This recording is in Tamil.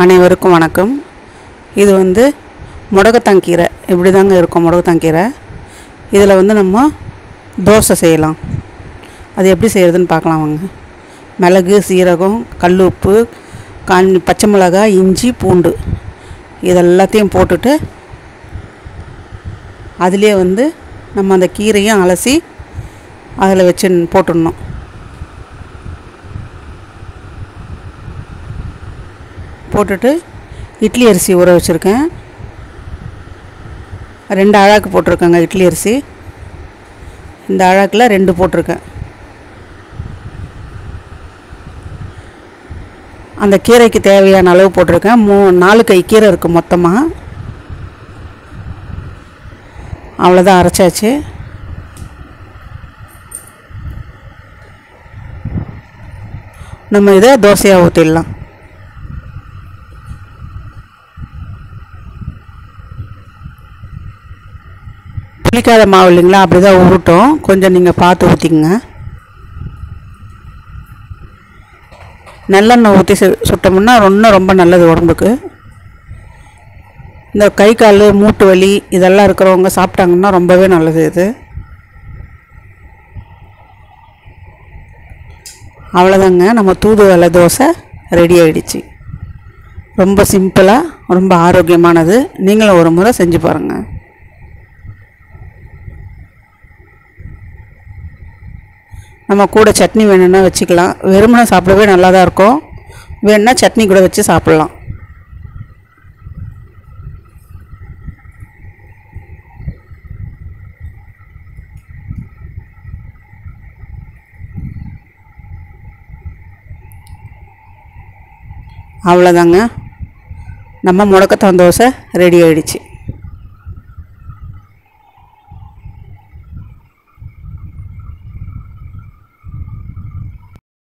அனைவருக்கும் வணக்கம். இது வந்து முடக்கத்தாங்கீரை இப்படி தாங்க இருக்கும் முடக்கத்தாங்கீரை இதில் வந்து நம்ம தோசை செய்யலாம். அது எப்படி செய்கிறதுன்னு பார்க்கலாம் வாங்க. மிளகு சீரகம் கல் உப்பு காஞ் பச்சை மிளகாய் இஞ்சி பூண்டு. இது எல்லாத்தையும் போட்டுட்டு அதிலே வந்து நம்ம அந்த கீரையும் அலசி அதில் வச்சு போட்டுடணும். போட்டுட்டு இட்லி அரிசி ஊற வச்சுருக்கேன். ரெண்டு அழாக்கு போட்டிருக்கேங்க இட்லி அரிசி. இந்த அழாக்கில் ரெண்டு போட்டிருக்கேன். அந்த கீரைக்கு தேவையான அளவு போட்டிருக்கேன். மூ நாலு கை கீரை இருக்குது மொத்தமாக அவ்வளோதான் அரைச்சாச்சு. நம்ம இதை தோசையாக ஊற்றிடலாம் புளிக்காத மாவு இல்லைங்களா? அப்படி தான் உருட்டும் கொஞ்சம் நீங்கள் பார்த்து ஊற்றிக்கங்க நல்லெண்ணெய் ஊற்றி சு சுட்டோம்னா இன்னும் ரொம்ப நல்லது உடம்புக்கு. இந்த கை கால் மூட்டு வலி இதெல்லாம் இருக்கிறவங்க சாப்பிட்டாங்கன்னா ரொம்பவே நல்லது இது. அவ்வளோதாங்க நம்ம தூதுவளை தோசை ரெடி ஆகிடுச்சு ரொம்ப சிம்பிளாக ரொம்ப ஆரோக்கியமானது. நீங்களும் ஒரு முறை செஞ்சு பாருங்கள் நம்ம கூட சட்னி வேணும்னா வச்சுக்கலாம். வெறுமனை சாப்பிடவே நல்லா தான் இருக்கும். வேணும்னா சட்னி கூட வச்சு சாப்பிட்லாம். அவ்வளோதாங்க நம்ம முடக்கத்தான் தோசை ரெடி ஆகிடுச்சு